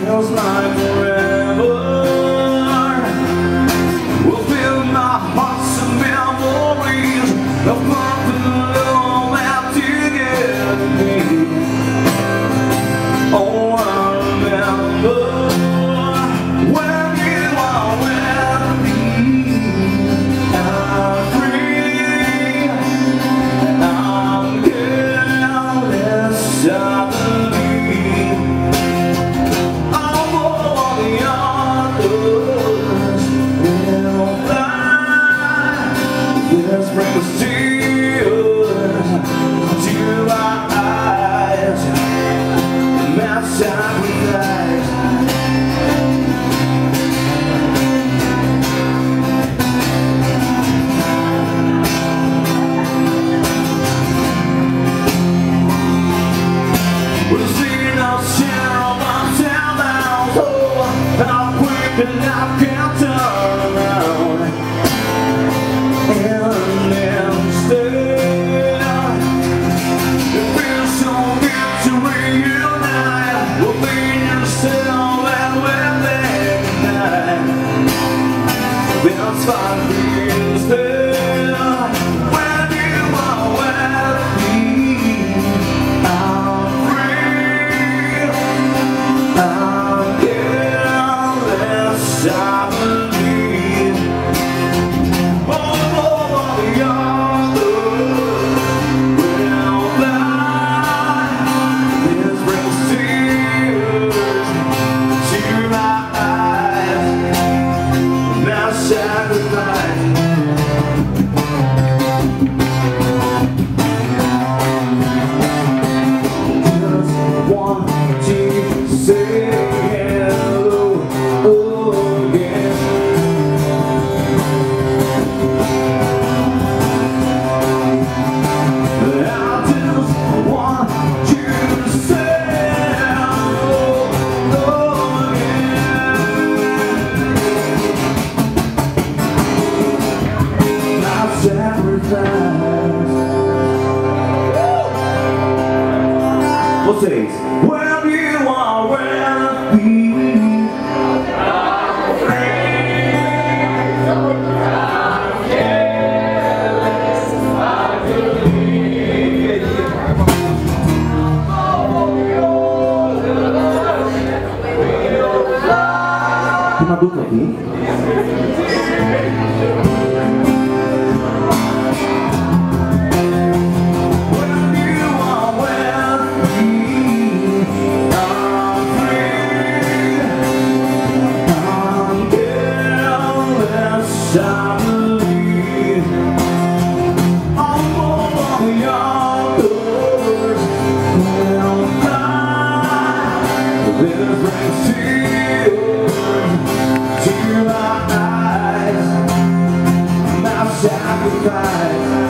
feels like forever. and I can't turn around and instead it feels so good to reunite yourself and five years there Uh! Vocês. É Tem uma dupla aqui. sacrifice